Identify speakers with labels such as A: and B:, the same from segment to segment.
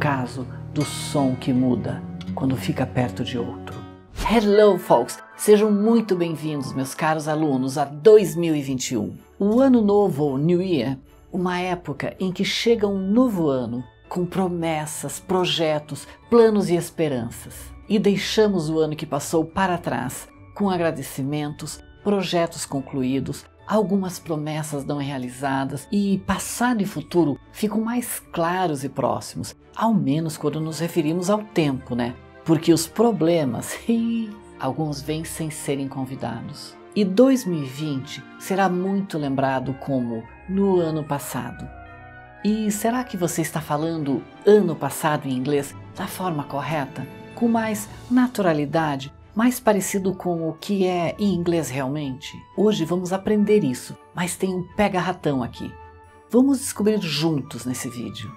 A: caso do som que muda quando fica perto de outro. Hello, folks! Sejam muito bem-vindos, meus caros alunos, a 2021. O ano novo, ou New Year, uma época em que chega um novo ano com promessas, projetos, planos e esperanças. E deixamos o ano que passou para trás com agradecimentos, projetos concluídos, algumas promessas não realizadas e passado e futuro ficam mais claros e próximos, ao menos quando nos referimos ao tempo, né? Porque os problemas, alguns vêm sem serem convidados. E 2020 será muito lembrado como no ano passado. E será que você está falando ano passado em inglês da forma correta? Com mais naturalidade mais parecido com o que é em inglês realmente? Hoje vamos aprender isso, mas tem um pega-ratão aqui. Vamos descobrir juntos nesse vídeo.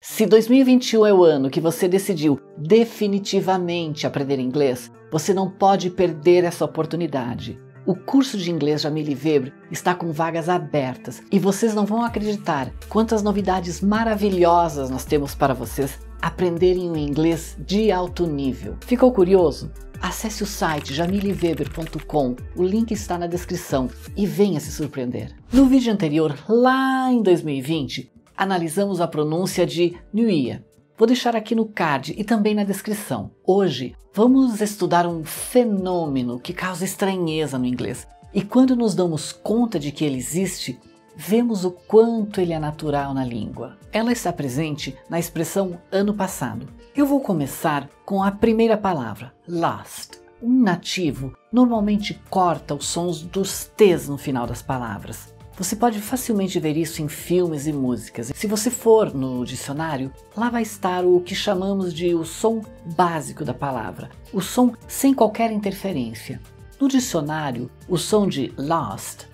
A: Se 2021 é o ano que você decidiu definitivamente aprender inglês, você não pode perder essa oportunidade. O curso de inglês Jamile Weber está com vagas abertas e vocês não vão acreditar quantas novidades maravilhosas nós temos para vocês aprenderem o inglês de alto nível. Ficou curioso? Acesse o site jamileweber.com, o link está na descrição e venha se surpreender. No vídeo anterior, lá em 2020, analisamos a pronúncia de Year Vou deixar aqui no card e também na descrição. Hoje vamos estudar um fenômeno que causa estranheza no inglês. E quando nos damos conta de que ele existe, vemos o quanto ele é natural na língua. Ela está presente na expressão ano passado. Eu vou começar com a primeira palavra, last. Um nativo normalmente corta os sons dos T's no final das palavras. Você pode facilmente ver isso em filmes e músicas. Se você for no dicionário, lá vai estar o que chamamos de o som básico da palavra, o som sem qualquer interferência. No dicionário, o som de last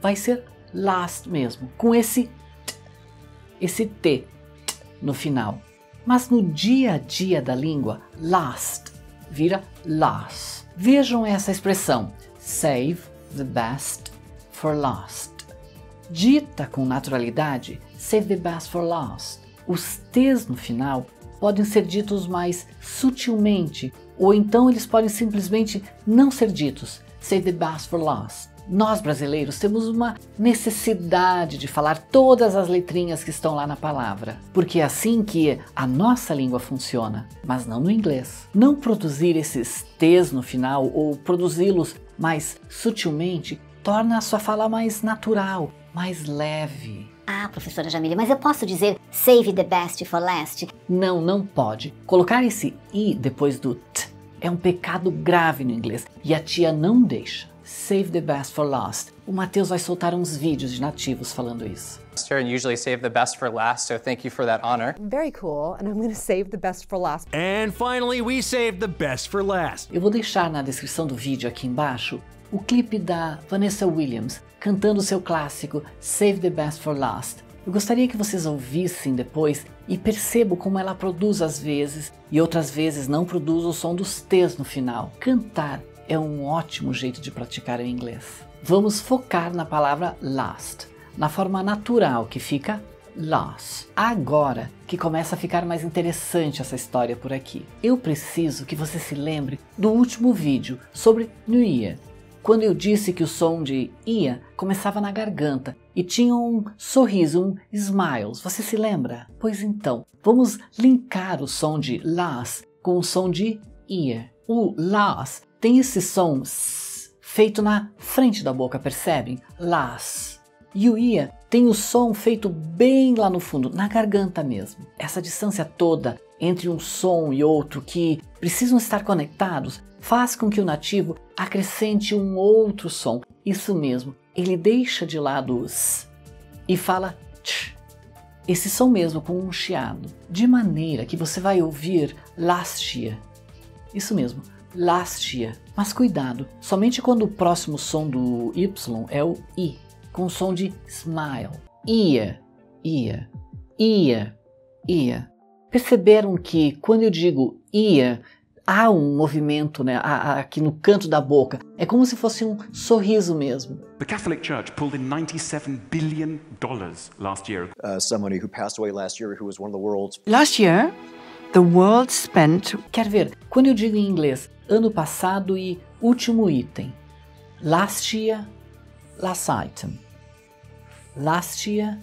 A: vai ser last mesmo, com esse t, esse t, no final. Mas no dia a dia da língua, last vira last. Vejam essa expressão: save the best for last. Dita com naturalidade, save the best for last. Os T's no final podem ser ditos mais sutilmente, ou então eles podem simplesmente não ser ditos, save the best for last. Nós brasileiros temos uma necessidade de falar todas as letrinhas que estão lá na palavra, porque é assim que a nossa língua funciona, mas não no inglês. Não produzir esses T's no final ou produzi-los mais sutilmente torna a sua fala mais natural, mais leve.
B: Ah, professora Jamile, mas eu posso dizer save the best for last?
A: Não, não pode. Colocar esse i depois do t é um pecado grave no inglês e a tia não deixa. Save the best for last. O Matheus vai soltar uns vídeos de nativos falando isso.
C: And usually save the best for last, so thank you for that honor.
D: Very cool, and I'm going to save the best for last.
E: And finally, we saved the best for last.
A: Eu vou deixar na descrição do vídeo aqui embaixo o clipe da Vanessa Williams cantando seu clássico Save the Best for Last. Eu gostaria que vocês ouvissem depois e percebam como ela produz às vezes e outras vezes não produz o som dos T's no final. Cantar é um ótimo jeito de praticar o inglês. Vamos focar na palavra last, na forma natural que fica lost. Agora que começa a ficar mais interessante essa história por aqui. Eu preciso que você se lembre do último vídeo sobre New Year, quando eu disse que o som de ia começava na garganta e tinha um sorriso, um smiles. Você se lembra? Pois então, vamos linkar o som de las com o som de ia. O las tem esse som feito na frente da boca, percebem? Las. E o ia tem o som feito bem lá no fundo, na garganta mesmo. Essa distância toda entre um som e outro que precisam estar conectados faz com que o nativo acrescente um outro som. Isso mesmo, ele deixa de lado os e fala tch. Esse som mesmo com um chiado, de maneira que você vai ouvir last year. Isso mesmo, last year. Mas cuidado, somente quando o próximo som do Y é o I, com o som de smile. Ia, ia, ia, ia. Perceberam que quando eu digo ia, há um movimento né, aqui no canto da boca. É como se fosse um sorriso mesmo.
F: The Catholic Church pulled in 97 billion dollars last year.
G: Uh, somebody who passed away last year who was one of the world's
H: Last year, the world spent
A: Quer ver? Quando eu digo em inglês ano passado e último item. Last year, last item. Last year,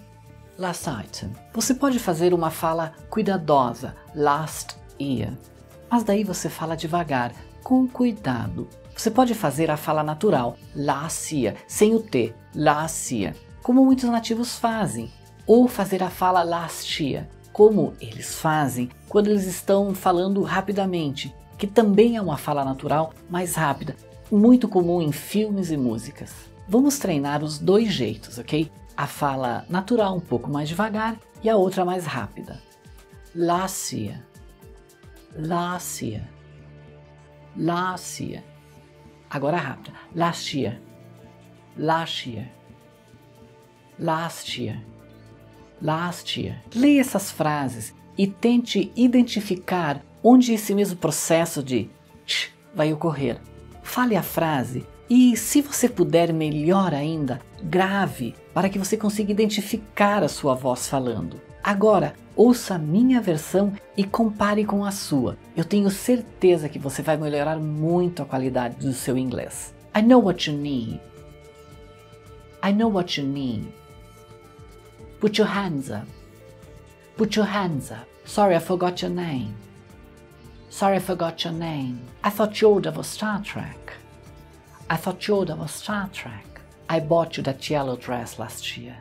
A: last item. Você pode fazer uma fala cuidadosa, last year. Mas daí você fala devagar, com cuidado. Você pode fazer a fala natural, last year, sem o T, last year, como muitos nativos fazem. Ou fazer a fala last year, como eles fazem quando eles estão falando rapidamente, que também é uma fala natural mais rápida, muito comum em filmes e músicas. Vamos treinar os dois jeitos, ok? A fala natural um pouco mais devagar e a outra mais rápida. Lácia, lácia, lácia. Agora rápida. Last year, last year. Leia essas frases e tente identificar onde esse mesmo processo de tch vai ocorrer. Fale a frase e, se você puder, melhor ainda, grave para que você consiga identificar a sua voz falando. Agora, ouça a minha versão e compare com a sua. Eu tenho certeza que você vai melhorar muito a qualidade do seu inglês. I know what you need. I know what you need. Put your hands up. Put your hands up. Sorry, I forgot your name. Sorry, I forgot your name. I thought Yoda was Star Trek. I thought Yoda was Star Trek. I bought you that yellow dress last year.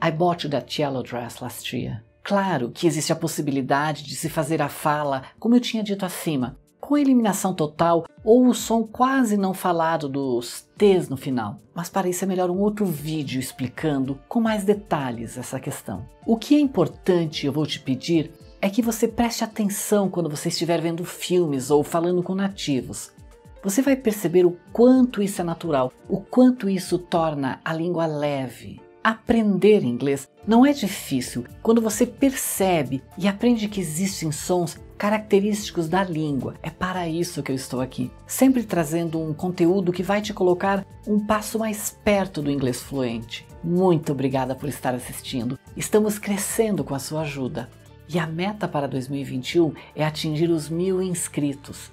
A: I bought you that yellow dress last year. Claro que existe a possibilidade de se fazer a fala, como eu tinha dito acima, com a eliminação total ou o som quase não falado dos T's no final. Mas para isso é melhor um outro vídeo explicando com mais detalhes essa questão. O que é importante, eu vou te pedir, é que você preste atenção quando você estiver vendo filmes ou falando com nativos. Você vai perceber o quanto isso é natural, o quanto isso torna a língua leve. Aprender inglês não é difícil quando você percebe e aprende que existem sons característicos da língua. É para isso que eu estou aqui, sempre trazendo um conteúdo que vai te colocar um passo mais perto do inglês fluente. Muito obrigada por estar assistindo. Estamos crescendo com a sua ajuda. E a meta para 2021 é atingir os mil inscritos.